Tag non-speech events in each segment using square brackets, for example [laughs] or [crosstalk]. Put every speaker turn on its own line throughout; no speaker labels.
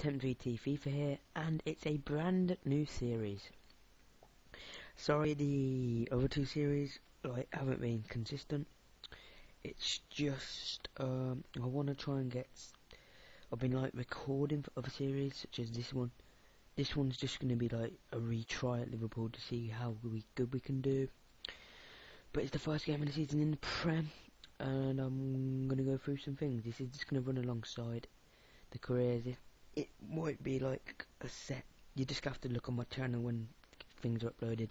TempZ VT FIFA here, and it's a brand new series. Sorry, the other two series like haven't been consistent. It's just um, I want to try and get. I've been like recording for other series such as this one. This one's just going to be like a retry at Liverpool to see how we, good we can do. But it's the first game of the season in the Prem, and I'm going to go through some things. This is just going to run alongside the careers. It, might be like a set. You just have to look on my channel when things are uploaded.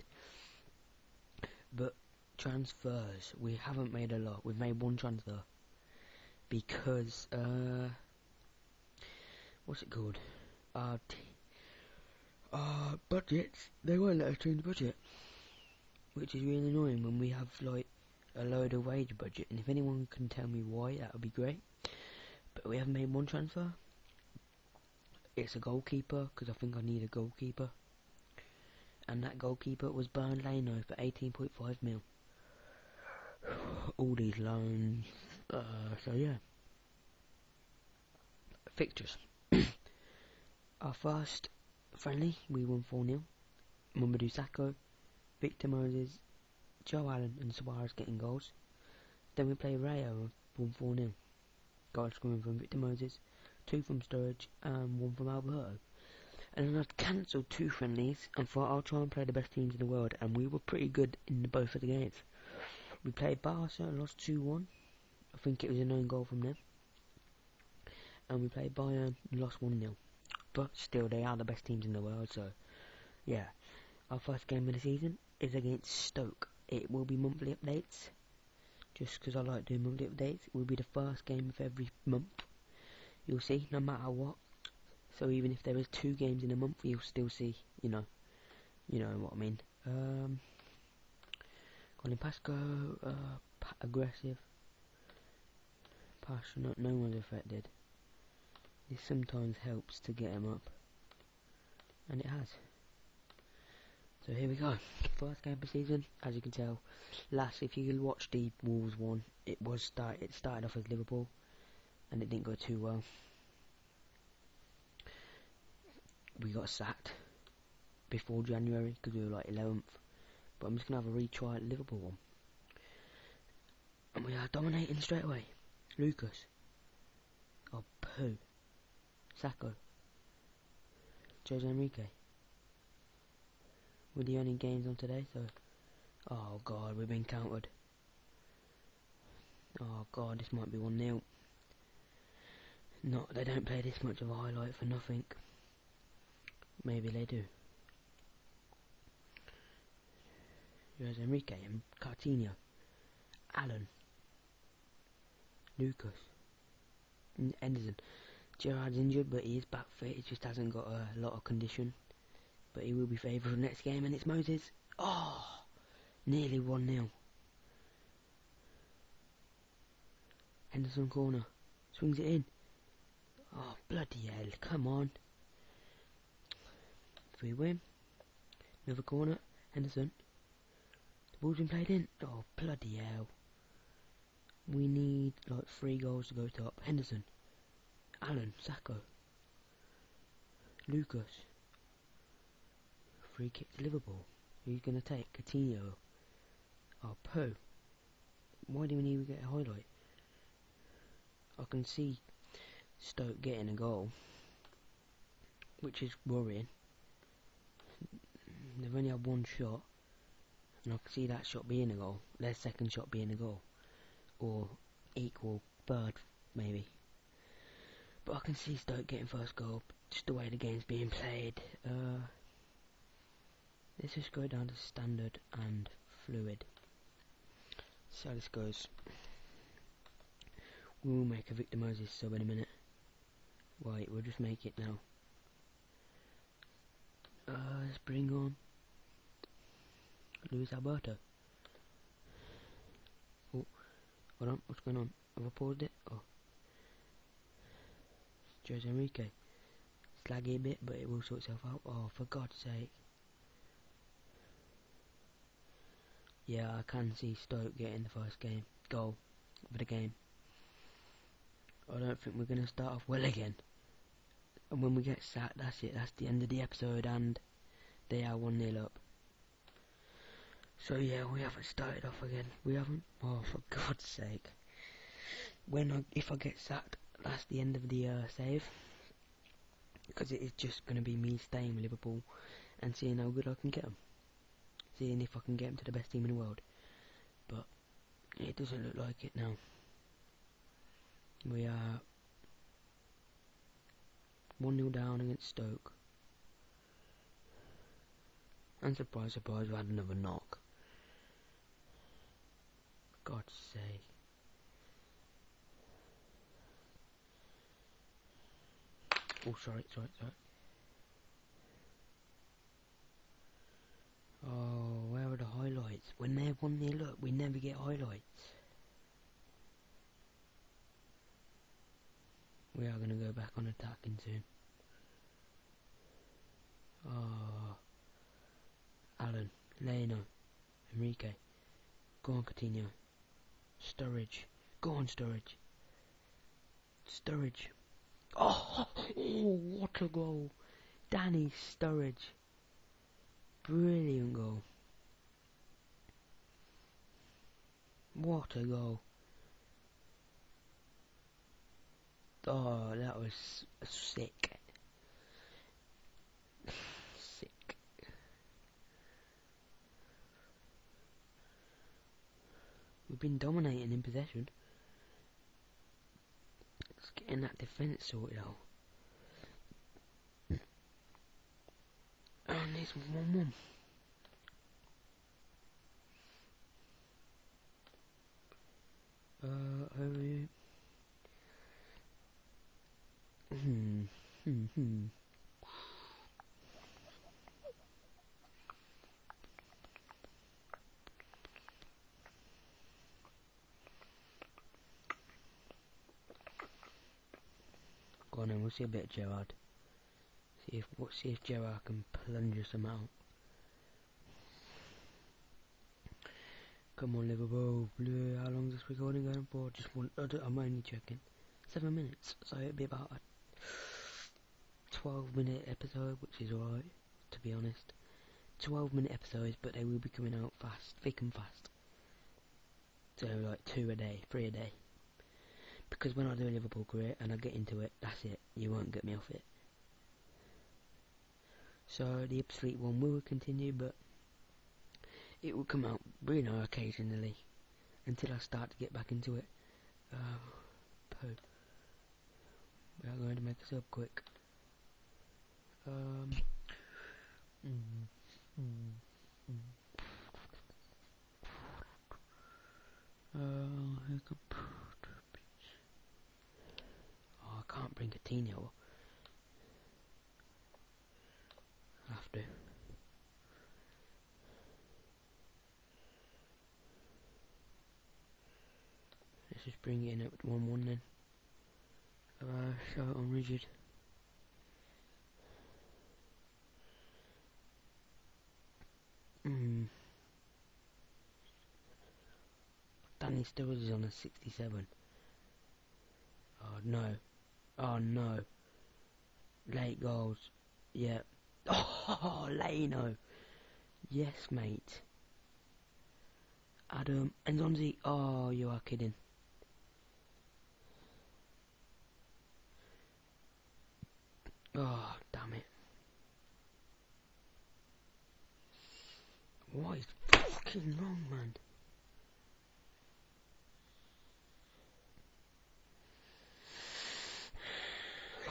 But transfers, we haven't made a lot. We've made one transfer because uh, what's it called? Our our budgets. They won't let us change the budget, which is really annoying when we have like a load of wage budget. And if anyone can tell me why, that would be great. But we haven't made one transfer it's a goalkeeper because I think I need a goalkeeper. And that goalkeeper was Bernd Leno for 18.5 mil. [sighs] All these loans. Uh, so yeah. Fixtures. [coughs] Our first friendly, we won 4 0. Mamadou Sakho, Victor Moses, Joe Allen, and Suarez getting goals. Then we play Rayo, won 4 0. Goal scoring from Victor Moses, two from Sturridge and um, one from Alberto. And then I'd cancelled two friendlies and thought I'll try and play the best teams in the world and we were pretty good in both of the games. We played Barca and lost 2-1. I think it was an own goal from them. And we played Bayern and lost 1-0. But still, they are the best teams in the world, so yeah. Our first game of the season is against Stoke. It will be monthly updates. Just because I like doing monthly updates. It will be the first game of every month you'll see no matter what. So even if there is two games in a month, you'll still see, you know, you know what I mean. Um, Colin Pascoe, uh, pa aggressive, passionate, no one's affected. This sometimes helps to get him up, and it has. So here we go. First game of the season, as you can tell. Last, if you watch the Wolves one, it was start. It started off as Liverpool and it didn't go too well. We got sacked before January because we were like 11th. But I'm just going to have a retry at Liverpool one. And we are dominating straight away. Lucas. Oh, poo. Sakho. Jose Enrique. We're the only games on today, so... Oh god, we've been countered. Oh god, this might be 1-0. Not, they don't play this much of a highlight for nothing. Maybe they do. There's Enrique and Coutinho, Allen, Lucas, Henderson. Gerrard's injured, but he is back fit. He just hasn't got a lot of condition. But he will be favoured for the next game, and it's Moses. Oh, nearly 1 0. Henderson corner. Swings it in. Oh, bloody hell, come on. Free win. Another corner. Henderson. The ball's been played in. Oh, bloody hell. We need like three goals to go top. Henderson. Allen. Sakho. Lucas. Free kick to Liverpool. Who's going to take? Coutinho. Oh, Poe. Why do we need to get a highlight? I can see Stoke getting a goal, which is worrying. They've only had one shot, and I can see that shot being a goal, their second shot being a goal, or equal third, maybe. But I can see Stoke getting first goal, just the way the game's being played. Uh, let's just go down to standard and fluid. So this goes. We will make a Victor Moses sub in a minute. Right, we'll just make it now. Uh, let's bring on Luis Alberto. Oh, hold on, what's going on? Have I paused it? Oh. Jose Enrique. Slaggy a bit, but it will sort itself out. Oh, for God's sake. Yeah, I can see Stoke getting the first game goal for the game. I don't think we're going to start off well again And when we get sacked, that's it. That's the end of the episode, and they are 1 0 up. So yeah, we haven't started off again. We haven't. Oh, for God's sake! When I, if I get sacked, that's the end of the uh, save. Because it is just going to be me staying with Liverpool and seeing how good I can get them. Seeing if I can get them to the best team in the world. But it doesn't look like it now. We are 1 0 down against Stoke. And surprise, surprise, we had another knock. God's sake. Oh, sorry, sorry, sorry. Oh, where are the highlights? When they're 1 0 up, we never get highlights. We are going to go back on attacking soon. Oh. Ah. Allen, Leno, Enrique. Go on, Coutinho. Sturridge. Go on, Sturridge. Sturridge. Oh, oh, what a goal. Danny Sturridge. Brilliant goal. What a goal. Oh, that was sick. sick. We've been dominating in possession. Let's getting that defence sorted out. And it's 1 1. Uh, over here. Hmm. Hmm. Hmm. Go on then, we'll see a bit of Gerrard. See if we'll see if Gerrard can plunge us out. Come on, Liverpool. How long is this recording going for? Just one. I'm only checking. Seven minutes. So it'll be about 12 minute episode, which is alright, to be honest. 12 minute episodes, but they will be coming out fast, thick and fast. So, like, two a day, three a day. Because when I do a Liverpool career and I get into it, that's it. You won't get me off it. So, the obsolete one will continue, but it will come out, you know, occasionally. Until I start to get back into it. Oh, Poo. We are going to make this up quick. Um. Mm, mm, mm. Uh, oh, I can't bring a Tino. Have to. Let's just bring it in at 1 1 then. Uh, so on rigid. Hmm. Danny Stills is on a 67. Oh no. Oh no. Late goals. Yeah. [laughs] Oh, Leno. Yes, mate. Adam. and N'Zonzi. Oh, you are kidding. Oh, damn it. What is fucking wrong, man? [sighs]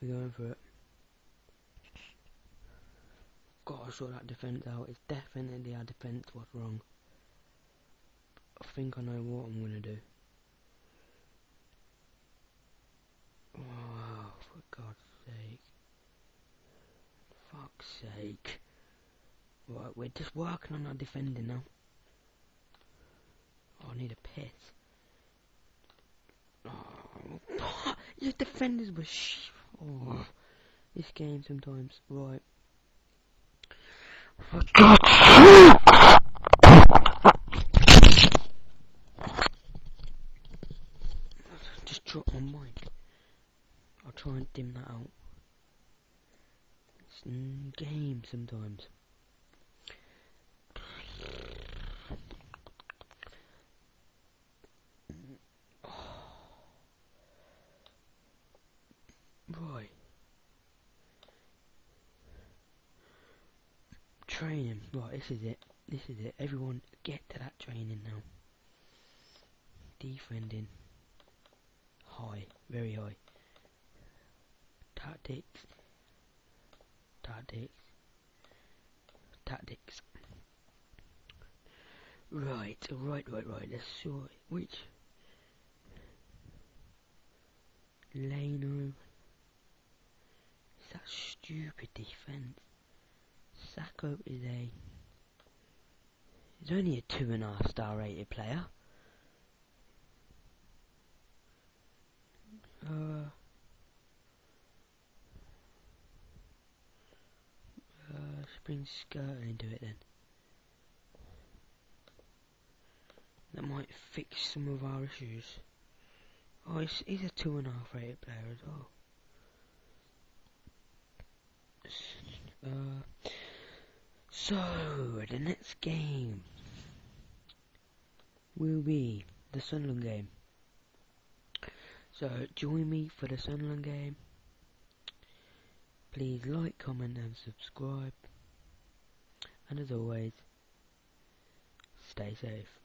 We're going for it. Gotta sort that defence out. It's definitely our defence what's wrong. I think I know what I'm gonna do. Oh, for God's sake. Fuck's sake. Right, we're just working on our defending now. Oh, I need a piss. Oh, [laughs] your defenders were sh- Oh, this game sometimes. Right. For God's sake! just dropped my mic. I'll try and dim that out. It's in game sometimes. Right. Training. Right, this is it. This is it. Everyone get to that training now. Defending. High. Very high. Tactics. Tactics. Tactics. Right, right, right, right. Let's see which Leno that stupid defence. Sakho is a... He's only a two and a half star rated player. Uh... Uh, bring Skrtel into it then. That might fix some of our issues. Oh, he's, he's a two and a half rated player as well. Uh, so, the next game will be the Sunderland game. So, join me for the Sunderland game. Please like, comment and subscribe. And as always, stay safe.